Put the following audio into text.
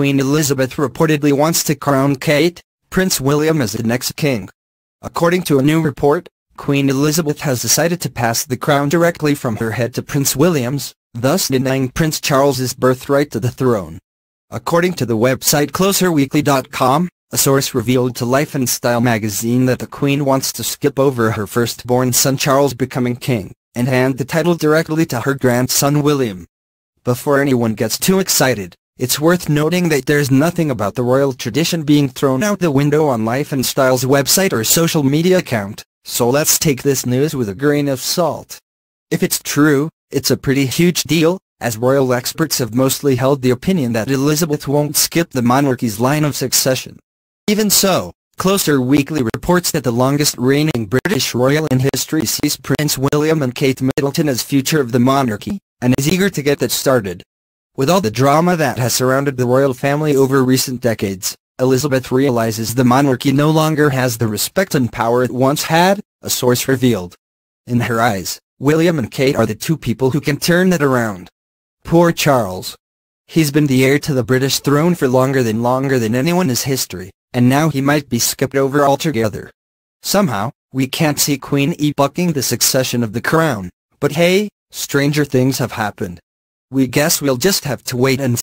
Queen Elizabeth reportedly wants to crown Kate, Prince William as the next king. According to a new report, Queen Elizabeth has decided to pass the crown directly from her head to Prince William's, thus denying Prince Charles's birthright to the throne. According to the website closerweekly.com, a source revealed to Life and Style magazine that the Queen wants to skip over her firstborn son Charles becoming king, and hand the title directly to her grandson William. Before anyone gets too excited, it's worth noting that there's nothing about the royal tradition being thrown out the window on Life and Style's website or social media account, so let's take this news with a grain of salt. If it's true, it's a pretty huge deal, as royal experts have mostly held the opinion that Elizabeth won't skip the monarchy's line of succession. Even so, Closer Weekly reports that the longest reigning British royal in history sees Prince William and Kate Middleton as future of the monarchy, and is eager to get that started. With all the drama that has surrounded the royal family over recent decades, Elizabeth realizes the monarchy no longer has the respect and power it once had, a source revealed. In her eyes, William and Kate are the two people who can turn it around. Poor Charles. He's been the heir to the British throne for longer than longer than anyone in history and now he might be skipped over altogether. Somehow, we can't see Queen E bucking the succession of the crown, but hey, stranger things have happened. We guess we'll just have to wait and